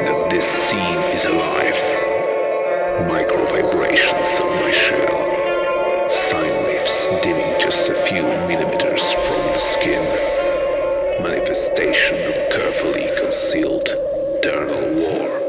That This scene is alive. Micro vibrations on my shell. Sine waves dimming just a few millimeters from the skin. Manifestation of carefully concealed eternal war.